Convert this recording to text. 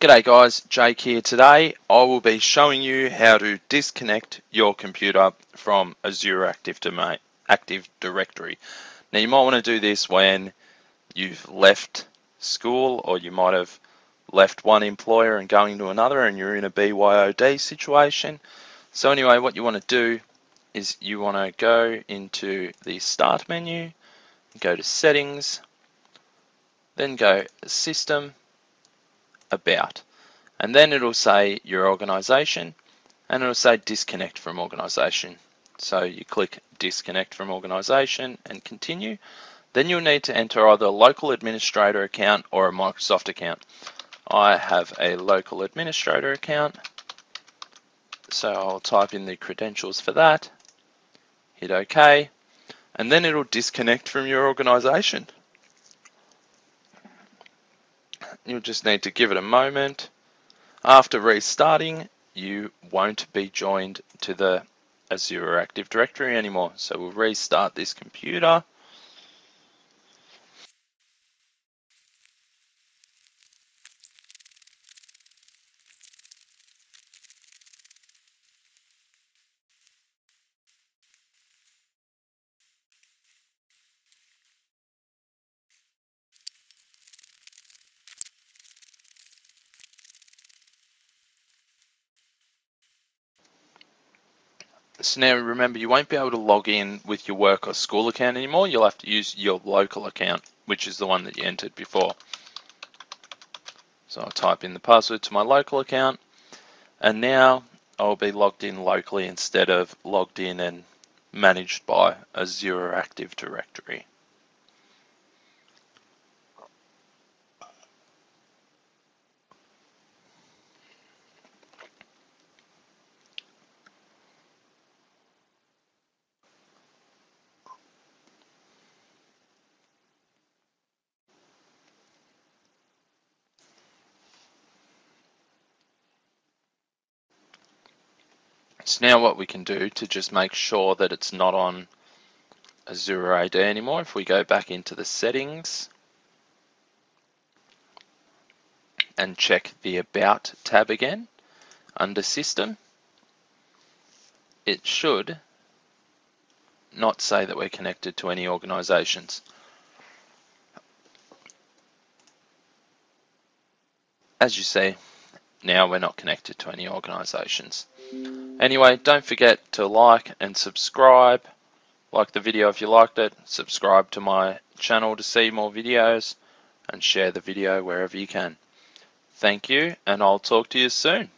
G'day guys, Jake here. Today I will be showing you how to disconnect your computer from Azure Active, Domain, Active Directory. Now you might want to do this when you've left school or you might have left one employer and going to another and you're in a BYOD situation. So anyway, what you want to do is you want to go into the Start menu, go to Settings, then go System, About. And then it'll say your organization and it'll say disconnect from organization. So you click disconnect from organization and continue. Then you'll need to enter either a local administrator account or a Microsoft account. I have a local administrator account. So I'll type in the credentials for that, hit OK, and then it'll disconnect from your organization. You'll just need to give it a moment. After restarting, you won't be joined to the Azure Active Directory anymore. So we'll restart this computer. So now remember, you won't be able to log in with your work or school account anymore. You'll have to use your local account, which is the one that you entered before. So I'll type in the password to my local account, and now I'll be logged in locally instead of logged in and managed by Azure Active Directory. So now what we can do to just make sure that it's not on Azure AD anymore, if we go back into the settings and check the About tab again under System, it should not say that we're connected to any organizations. As you see, now we're not connected to any organizations. Anyway, don't forget to like and subscribe. Like the video if you liked it, subscribe to my channel to see more videos, and share the video wherever you can. Thank you, and I'll talk to you soon.